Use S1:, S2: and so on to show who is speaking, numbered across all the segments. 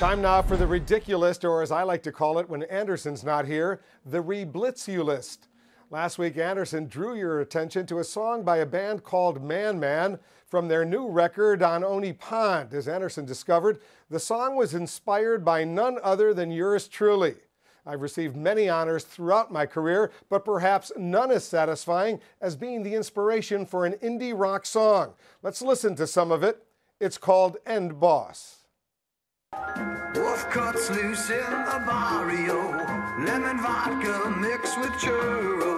S1: Time now for the RidicuList, or as I like to call it when Anderson's not here, the Reblitzulist. Last week, Anderson drew your attention to a song by a band called Man Man from their new record on Oni Pond. As Anderson discovered, the song was inspired by none other than yours truly. I've received many honors throughout my career, but perhaps none as satisfying as being the inspiration for an indie rock song. Let's listen to some of it. It's called End Boss.
S2: Wolf cuts loose in the barrio. Lemon vodka mixed with churros.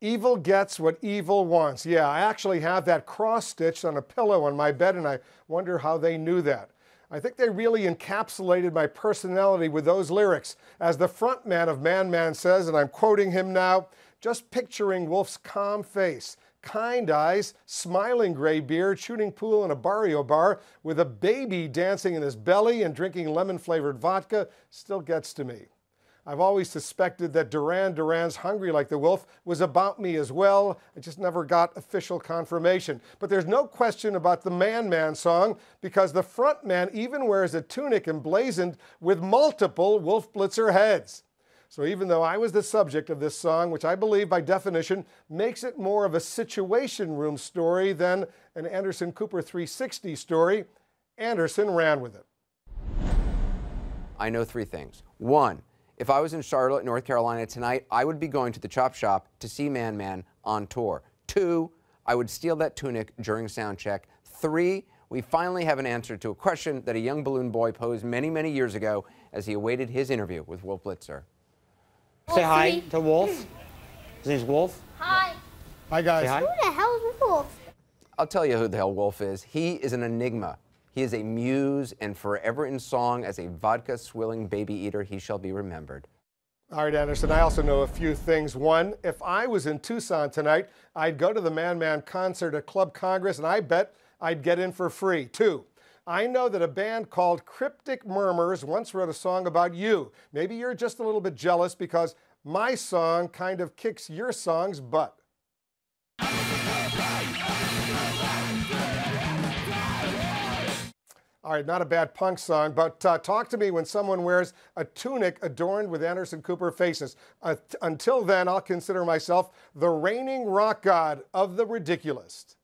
S2: Evil gets what evil wants. Yeah,
S1: I actually have that cross stitched on a pillow on my bed, and I wonder how they knew that. I think they really encapsulated my personality with those lyrics. As the frontman of Man Man says, and I'm quoting him now, just picturing Wolf's calm face, kind eyes, smiling gray beard, shooting pool in a barrio bar with a baby dancing in his belly and drinking lemon flavored vodka still gets to me. I've always suspected that Duran Duran's Hungry Like the Wolf was about me as well. I just never got official confirmation. But there's no question about the Man Man song because the front man even wears a tunic emblazoned with multiple Wolf Blitzer heads. So even though I was the subject of this song, which I believe by definition makes it more of a situation room story than an Anderson Cooper 360 story, Anderson ran with it.
S3: I know three things. One, if I was in Charlotte, North Carolina tonight, I would be going to the Chop Shop to see Man Man on tour. Two, I would steal that tunic during sound check. Three, we finally have an answer to a question that a young balloon boy posed many, many years ago as he awaited his interview with Wolf Blitzer.
S4: Say hi to Wolf. His name's Wolf.
S5: Hi.
S1: Hi, guys.
S4: Hi.
S5: Who the hell is Wolf?
S3: I'll tell you who the hell Wolf is. He is an enigma. He is a muse, and forever in song as a vodka swilling baby eater, he shall be remembered.
S1: All right, Anderson, I also know a few things. One, if I was in Tucson tonight, I'd go to the Man Man concert at Club Congress, and I bet I'd get in for free. Two, I know that a band called Cryptic Murmurs once wrote a song about you. Maybe you're just a little bit jealous because my song kind of kicks your song's butt. All right, not a bad punk song, but uh, talk to me when someone wears a tunic adorned with Anderson Cooper faces. Uh, until then, I'll consider myself the reigning rock god of the RidicuList.